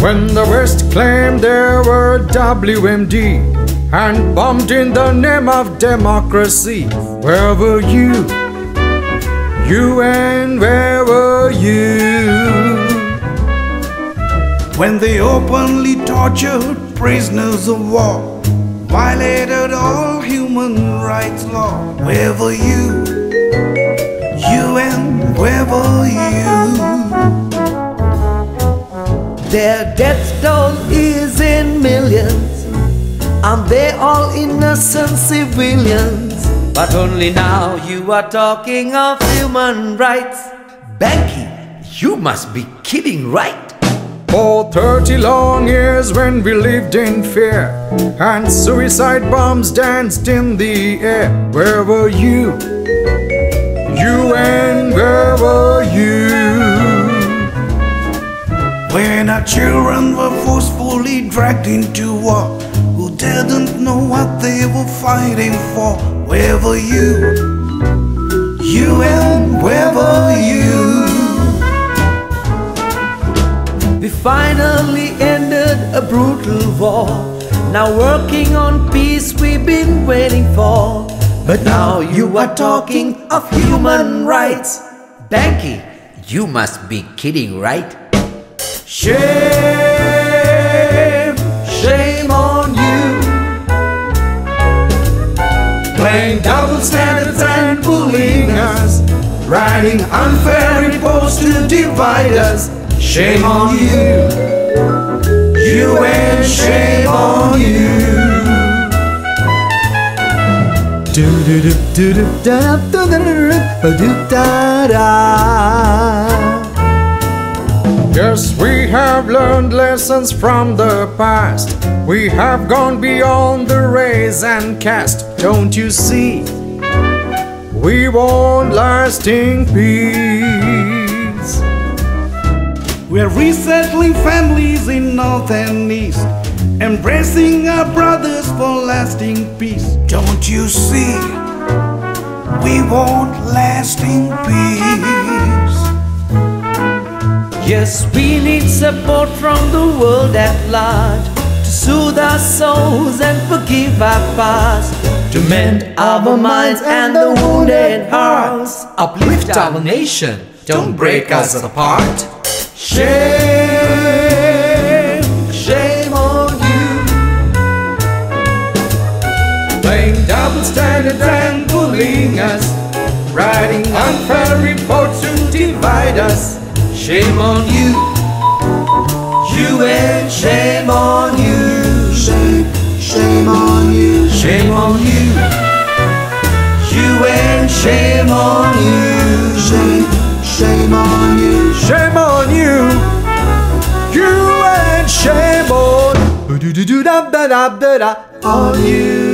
When the West claimed they were WMD and bombed in the name of democracy, where were you? You and where were you? When they openly tortured prisoners of war, violated all human rights law, where were you? You and where were you? Death toll is in millions, and they're all innocent civilians. But only now you are talking of human rights. Ban Ki, you must be kidding, right? For 30 long years when we lived in fear and suicide bombs danced in the air, where were you? You and where were our children were forcefully dragged into war, who didn't know what they were fighting for, where were you? You and where were you? We finally ended a brutal war. Now working on peace we've been waiting for. But now you are talking of human rights. Ban Ki, you must be kidding, right? Shame, shame on you. Playing double standards and bullying us, writing unfair reports to divide us. Shame on you, you and shame on you. Do do do do do da da da da da da da. Yes, we have learned lessons from the past. We have gone beyond the race and caste. Don't you see? We want lasting peace. We're resettling families in North and East, embracing our brothers for lasting peace. Don't you see? We want lasting peace. Yes, we need support from the world at large to soothe our souls and forgive our past, to mend our minds and the wounded hearts, uplift our nation, don't break us apart. Shame, shame on you. Playing double standards and bullying us, writing unfair reports to divide us. Shame on you, you and shame on you. Shame, shame on you. Shame on you. You and shame on you. Shame, shame on you. Shame on you. You and shame on. Do on you.